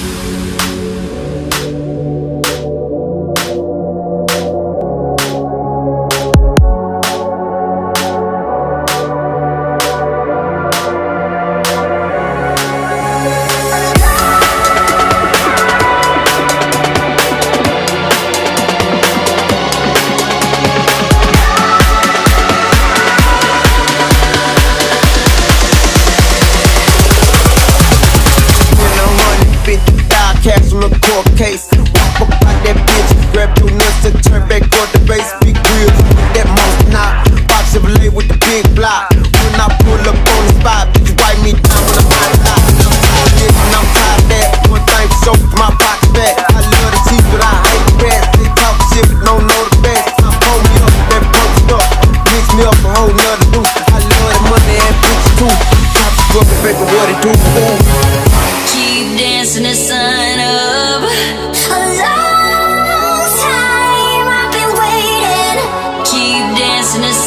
pose. I put rubber bands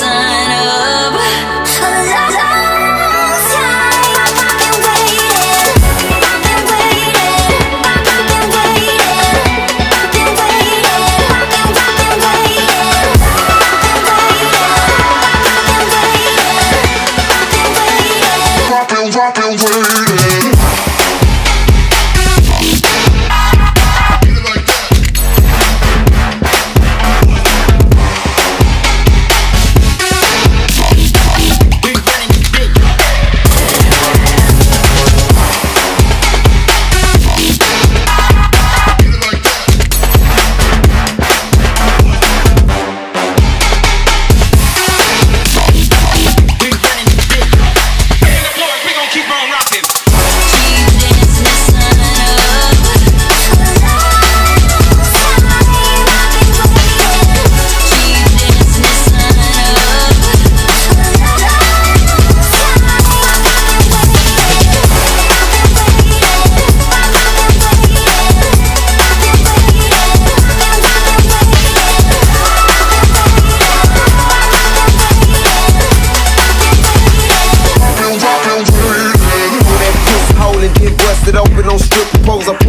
in open bank strip My ice